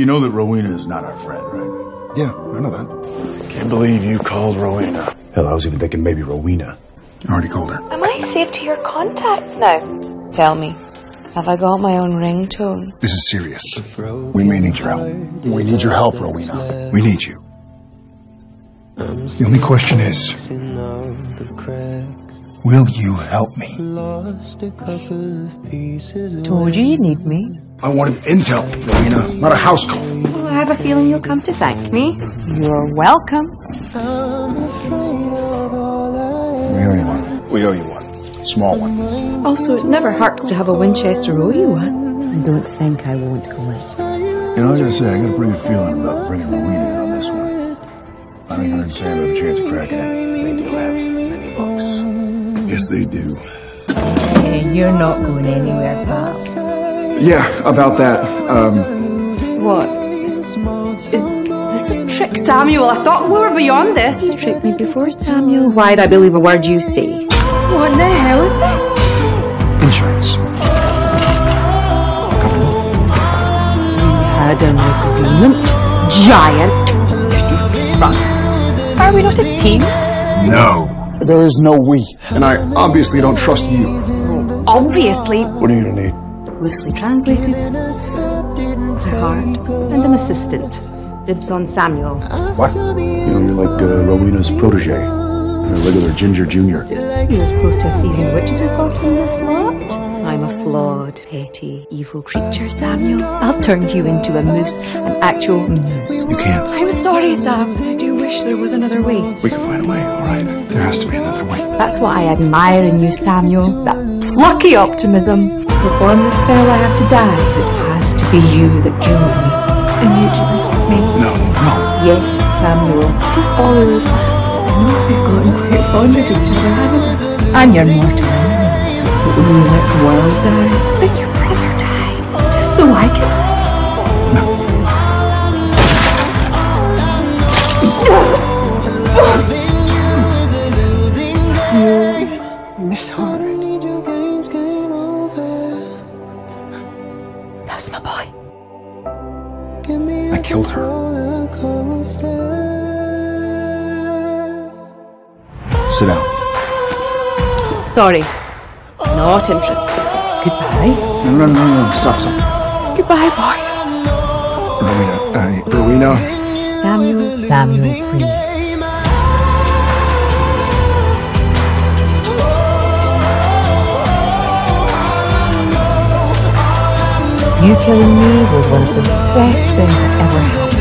You know that Rowena is not our friend, right? Yeah, I know that. Can't believe you called Rowena. Hell, I was even thinking maybe Rowena. I already called her. Am I saved to your contacts now? Tell me, have I got my own ringtone? This is serious. We may need your help. We need your help, Rowena. We need you. The only question is, will you help me? Told you you'd need me. I wanted intel, Rowena, not a house call. Well, I have a feeling you'll come to thank me. You're welcome. We owe you one. We owe you one. Small one. Also, it never hurts to have a Winchester owe you one. And don't think I won't collect. You know, I gotta say, I got a pretty good feeling about bringing Rowena in on this one. I think her and Sam have a chance of cracking it. They do have many books. Yes, they do. Hey, you're not going anywhere, pal. Yeah, about that. Um, What? Is this a trick, Samuel? I thought we were beyond this. You tricked me before, Samuel. Why'd I believe a word you say? What the hell is this? insurance. had an agreement. Giant. There's no trust. Are we not a team? No. There is no we. And I obviously don't trust you. Obviously. What are you gonna need? Loosely translated. A heart and an assistant. Dibs on Samuel. What? You know, you're like uh, Rowena's protege. You're a regular Ginger Junior. You're as close to a seasoned witch as we've got in this lot. I'm a flawed, petty, evil creature, Samuel. I'll turn you into a moose, an actual moose. You can't. I'm sorry, Sam. I do wish there was another way. We can find a way, all right? There has to be another way. That's what I admire in you, Samuel. That plucky optimism. To perform the spell, I have to die. It has to be you that kills me. And you do me. No, no. Yes, Samuel. This is all there is left. I know we've gotten quite fond of each other, haven't we? And you're mortal. But will you let the world die? Let your brother die. Just so I can live. Miss her. That's boy. I killed her. Sit down. Sorry. Not interested. Goodbye. No, no, no, no, no. Stop, stop. Goodbye, boys. Rowena, uh, Rowena. Samuel, Samuel, please. You killing me was one of the best things that ever happened.